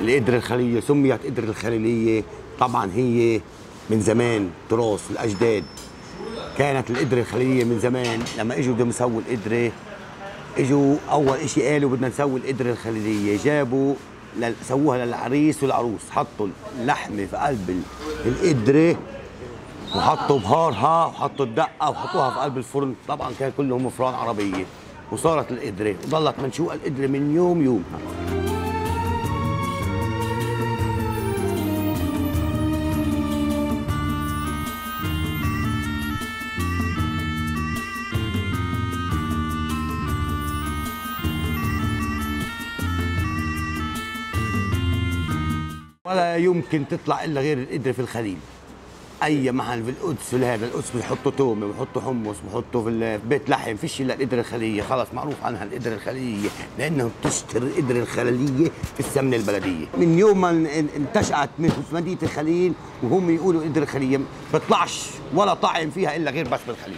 القدرة الخليلية سميت قدرة الخليلية طبعا هي من زمان تراث الأجداد. كانت القدرة الخليلية من زمان لما إجوا بدهم يسووا القدرة. إجوا أول إشي قالوا بدنا نسوي القدرة الخليلية جابوا سووها للعريس والعروس حطوا اللحمة في قلب القدرة وحطوا بهارها وحطوا الدقة وحطوها في قلب الفرن. طبعا كان كلهم فران عربية. وصارت القدرة وظلت منشوقة القدرة من يوم يومها. ولا يمكن تطلع إلا غير القدره في الخليل. أي محل في القدس في هذا القدس بيحطوا تومة بيحطوا حمص بيحطوا في بيت لحم فيش إلا القدره الخليلية. خلص معروف عنها القدره الخليلية لأنه بتشتري القدره الخليلية في السمنة البلدية. من يوم ما إن- إن- انتشأت من مدينة الخليل وهم يقولوا القدره الخليليه بيطلعش ولا طعم فيها إلا غير بس بالخليل.